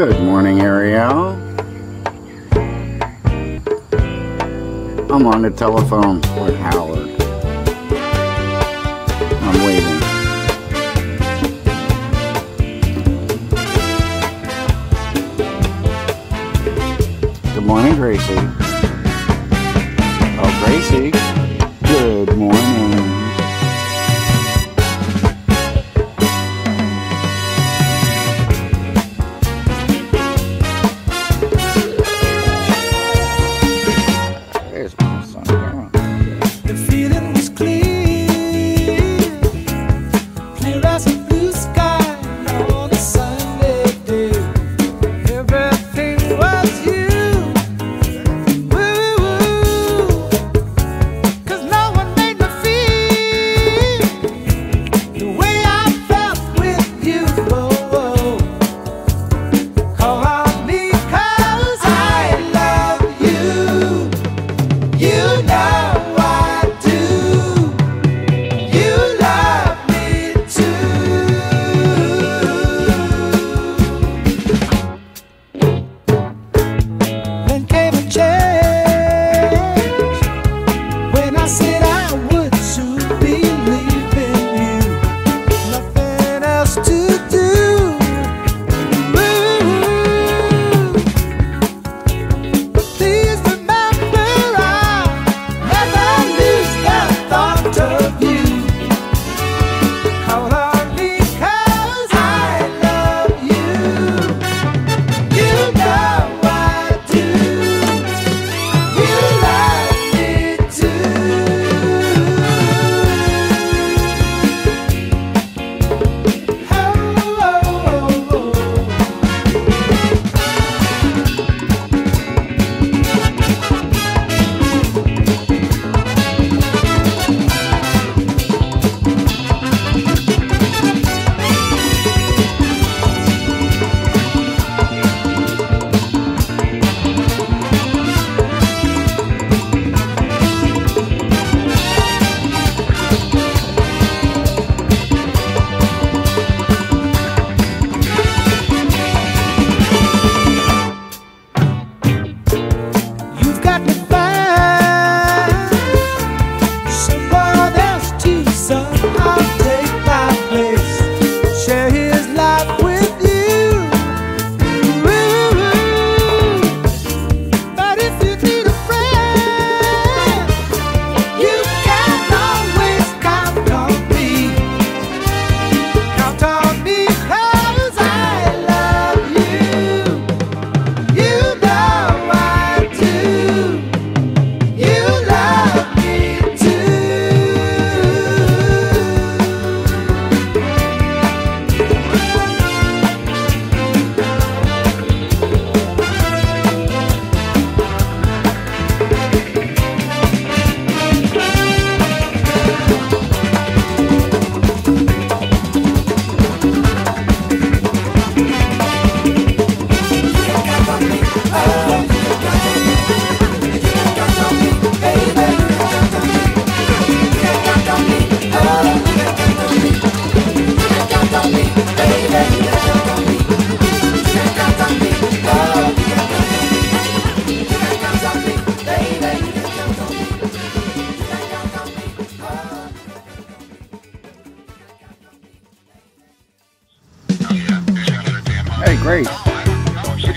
Good morning, Ariel. I'm on the telephone with Howard. I'm waiting. Good morning, Gracie.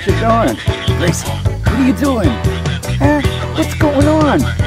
Shoshana, Grace, what are you doing? Huh? What's going on?